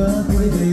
good with you.